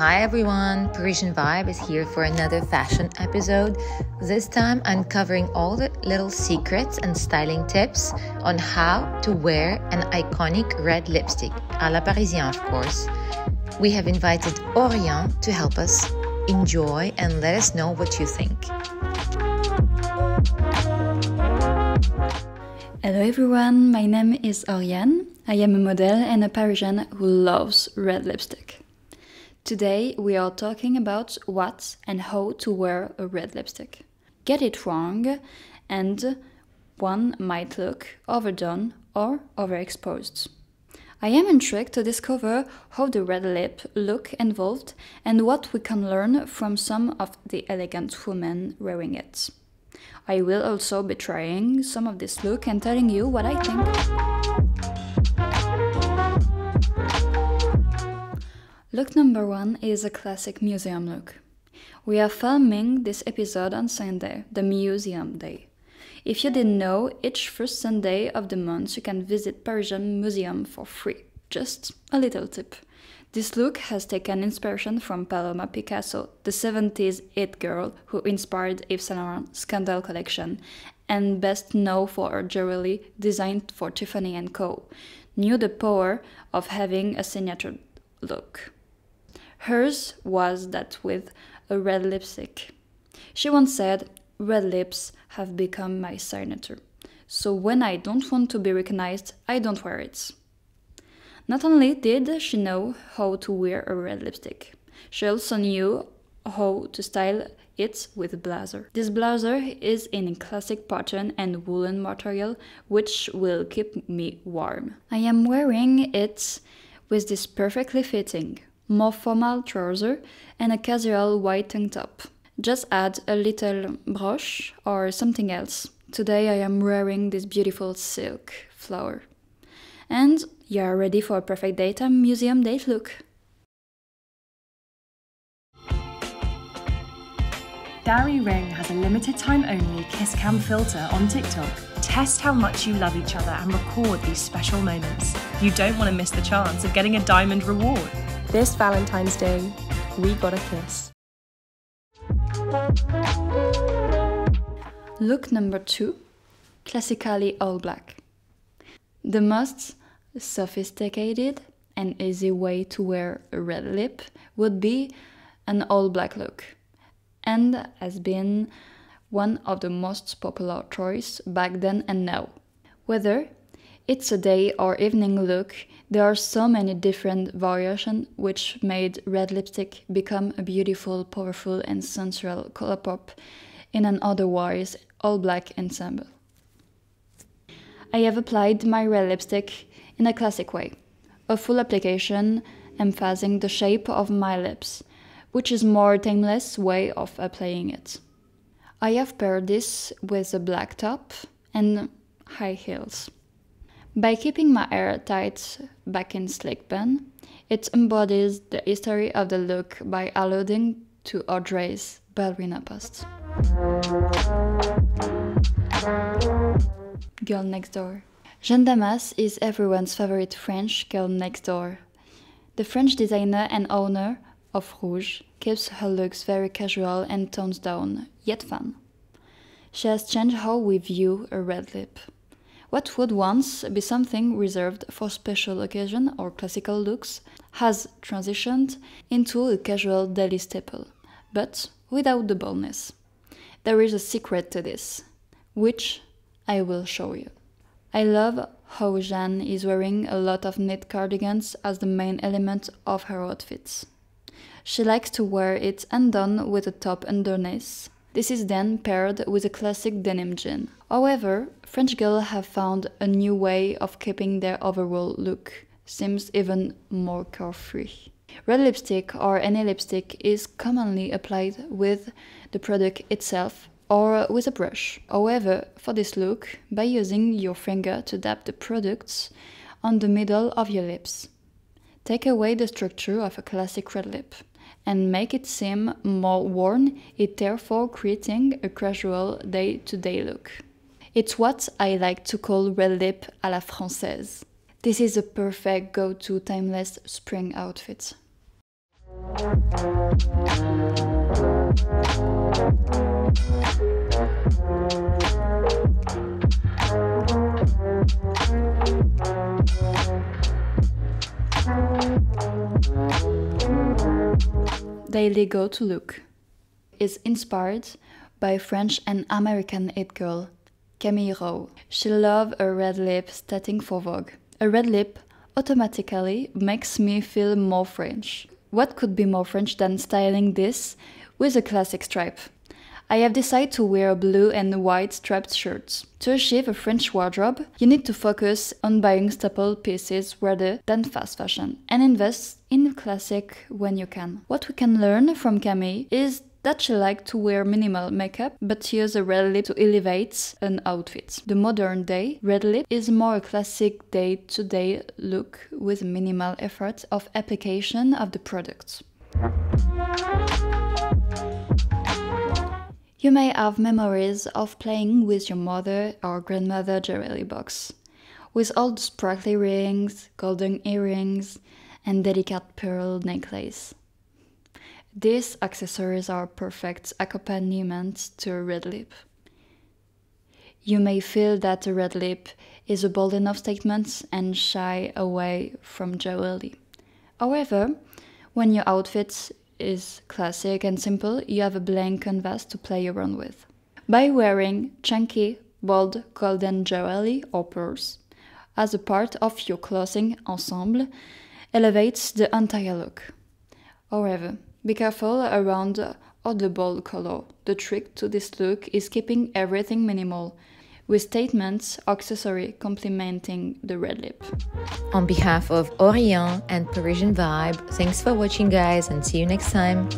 Hi everyone, Parisian Vibe is here for another fashion episode. This time I'm covering all the little secrets and styling tips on how to wear an iconic red lipstick, à la Parisienne of course. We have invited Oriane to help us enjoy and let us know what you think. Hello everyone, my name is Oriane. I am a model and a Parisian who loves red lipstick. Today we are talking about what and how to wear a red lipstick. Get it wrong, and one might look overdone or overexposed. I am intrigued to discover how the red lip look evolved and what we can learn from some of the elegant women wearing it. I will also be trying some of this look and telling you what I think. Look number one is a classic museum look. We are filming this episode on Sunday, the Museum Day. If you didn't know, each first Sunday of the month you can visit Parisian Museum for free. Just a little tip. This look has taken inspiration from Paloma Picasso, the 70s it girl who inspired Yves Saint Laurent Scandal collection and best known for her jewelry designed for Tiffany & Co. Knew the power of having a signature look. Hers was that with a red lipstick. She once said, Red lips have become my signature. So when I don't want to be recognized, I don't wear it. Not only did she know how to wear a red lipstick, she also knew how to style it with a blazer. This blazer is in classic pattern and woolen material, which will keep me warm. I am wearing it with this perfectly fitting more formal trouser, and a casual white tank top. Just add a little brush or something else. Today I am wearing this beautiful silk flower. And you are ready for a perfect daytime museum date look. Darry Ring has a limited time only kiss cam filter on TikTok. Test how much you love each other and record these special moments. You don't want to miss the chance of getting a diamond reward. This Valentine's Day, we got a kiss. Look number two classically all black. The most sophisticated and easy way to wear a red lip would be an all black look, and has been one of the most popular choice back then and now. Whether it's a day or evening look, there are so many different variations which made red lipstick become a beautiful, powerful and sensual color pop in an otherwise all black ensemble. I have applied my red lipstick in a classic way, a full application emphasizing the shape of my lips, which is more timeless way of applying it. I have paired this with a black top and high heels. By keeping my hair tight back in slick bun, it embodies the history of the look by alluding to Audrey's ballerina past. Girl Next Door. Jeanne Damas is everyone's favorite French girl next door. The French designer and owner of Rouje keeps her looks very casual and tones down, yet fun. She has changed how we view a red lip. What would once be something reserved for special occasion or classical looks has transitioned into a casual daily staple, but without the boldness. There is a secret to this, which I will show you. I love how Jeanne is wearing a lot of knit cardigans as the main element of her outfits. She likes to wear it undone with a top underneath, this is then paired with a classic denim jean. However, French girls have found a new way of keeping their overall look, seems even more carefree. Red lipstick or any lipstick is commonly applied with the product itself or with a brush. However, for this look, by using your finger to dab the products on the middle of your lips. Take away the structure of a classic red lip and make it seem more worn, it therefore creating a casual day-to-day look. It's what I like to call red lip à la française. This is a perfect go-to timeless spring outfit. Daily Go to Look is inspired by French and American it girl Camille Rowe. She loves a red lip starting for Vogue. A red lip automatically makes me feel more French. What could be more French than styling this with a classic stripe? I have decided to wear a blue and white striped shirt. To achieve a French wardrobe, you need to focus on buying staple pieces rather than fast fashion and invest in the classic when you can. What we can learn from Camille is that she liked to wear minimal makeup but use a red lip to elevate an outfit. The modern day red lip is more a classic day to day look with minimal effort of application of the product. You may have memories of playing with your mother or grandmother jewelry box, with the sparkly rings, golden earrings, and delicate pearl necklace. These accessories are perfect accompaniment to a red lip. You may feel that a red lip is a bold enough statement and shy away from jewelry. However, when your outfit is classic and simple, you have a blank canvas to play around with. By wearing chunky, bold golden jewelry or pearls as a part of your clothing ensemble elevates the entire look. However, be careful around the bold color. The trick to this look is keeping everything minimal, with statements accessory complementing the red lip. On behalf of Oriane and Parisian Vibe, thanks for watching, guys, and see you next time.